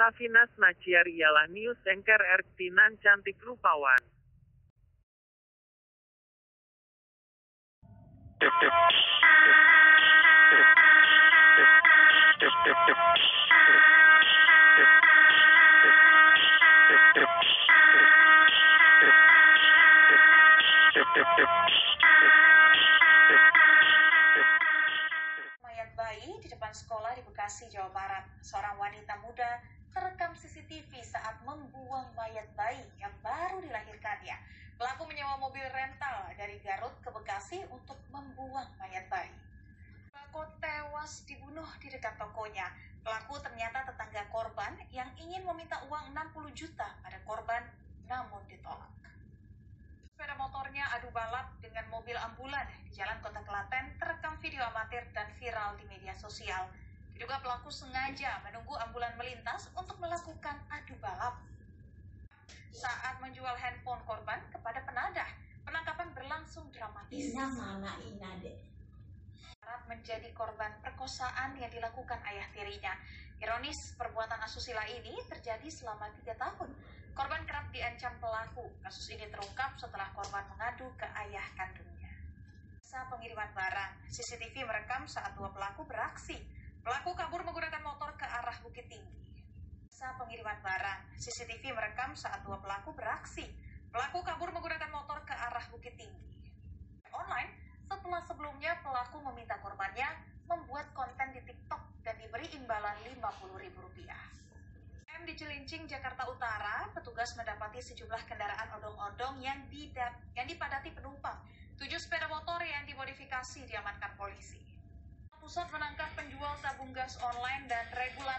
Safinas Naciar ialah news anchor Ertinan cantik rupawan. Mayat bayi di depan sekolah di Bekasi, Jawa Barat. Seorang wanita muda terekam CCTV saat membuang mayat bayi yang baru dilahirkannya. Pelaku menyewa mobil rental dari Garut ke Bekasi untuk membuang mayat bayi. Pelaku tewas dibunuh di dekat tokonya. Pelaku ternyata tetangga korban yang ingin meminta uang 60 juta pada korban namun ditolak. Sepeda motornya adu balap dengan mobil ambulan di Jalan Kota Klaten terekam video amatir dan viral di media sosial. Diduga pelaku sengaja menunggu ambulan melintas untuk melakukan adu balap. Saat menjual handphone korban kepada penadah, penangkapan berlangsung dramatis. Ina mana Ina deh. Barat menjadi korban perkosaan yang dilakukan ayah tirinya. Ironis, perbuatan asusila ini terjadi selama tiga tahun. Korban kerap diancam pelaku. Kasus ini terungkap setelah korban mengadu ke ayah kandungnya. Saat pengiriman barang, CCTV merekam saat dua pelaku beraksi. Pelaku kabur menggunakan motor ke arah Bukit Tinggi. Saat pengiriman barang, CCTV merekam saat dua pelaku beraksi. Pelaku kabur menggunakan motor ke arah Bukit Tinggi. Online, setelah sebelumnya pelaku meminta korbannya membuat konten di TikTok dan diberi imbalan Rp50.000. M di Cilincing, Jakarta Utara, petugas mendapati sejumlah kendaraan odong-odong yang, didap, yang dipadati penumpang. Tujuh sepeda motor yang dimodifikasi diamankan polisi. Pusat menangkap penjual tabung gas online dan regulator